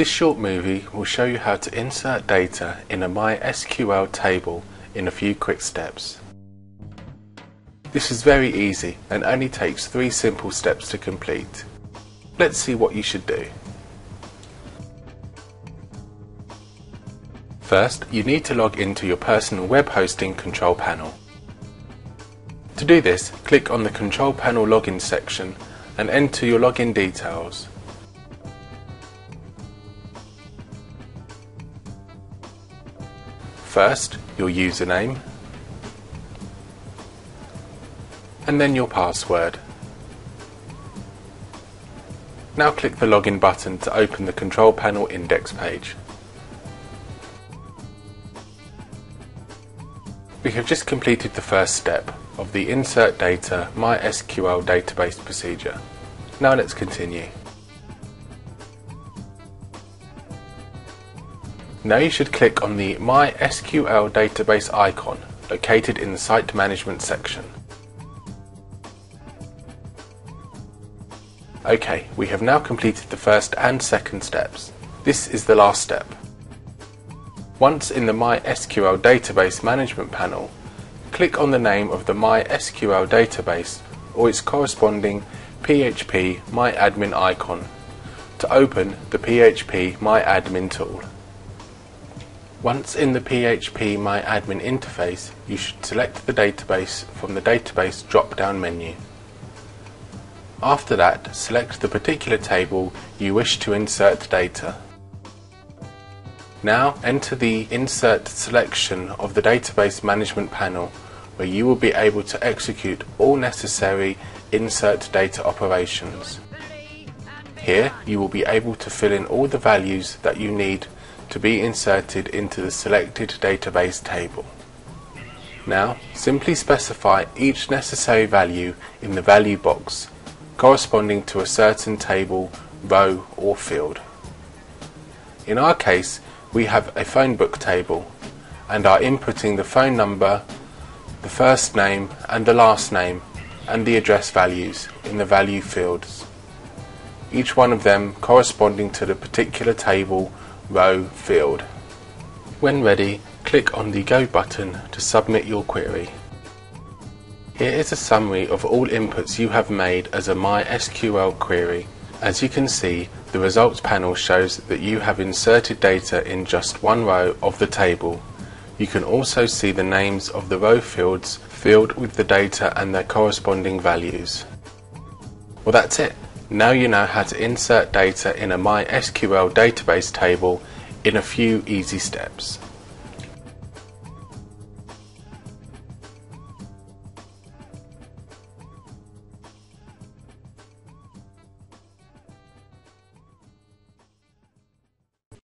This short movie will show you how to insert data in a MySQL table in a few quick steps. This is very easy and only takes three simple steps to complete. Let's see what you should do. First, you need to log into your personal web hosting control panel. To do this, click on the control panel login section and enter your login details. First, your username, and then your password. Now click the login button to open the control panel index page. We have just completed the first step of the Insert Data MySQL database procedure. Now let's continue. Now you should click on the MySQL database icon located in the Site Management section. Okay, we have now completed the first and second steps. This is the last step. Once in the MySQL database management panel, click on the name of the MySQL database or its corresponding PHP MyAdmin icon to open the phpMyAdmin tool. Once in the phpMyAdmin interface, you should select the database from the Database drop-down menu. After that, select the particular table you wish to insert data. Now enter the Insert selection of the Database Management panel where you will be able to execute all necessary insert data operations. Here you will be able to fill in all the values that you need to be inserted into the selected database table. Now, simply specify each necessary value in the value box corresponding to a certain table, row or field. In our case, we have a phone book table and are inputting the phone number, the first name and the last name and the address values in the value fields, each one of them corresponding to the particular table row field. When ready, click on the Go button to submit your query. Here is a summary of all inputs you have made as a MySQL query. As you can see, the results panel shows that you have inserted data in just one row of the table. You can also see the names of the row fields filled with the data and their corresponding values. Well that's it. Now you know how to insert data in a MySQL database table in a few easy steps.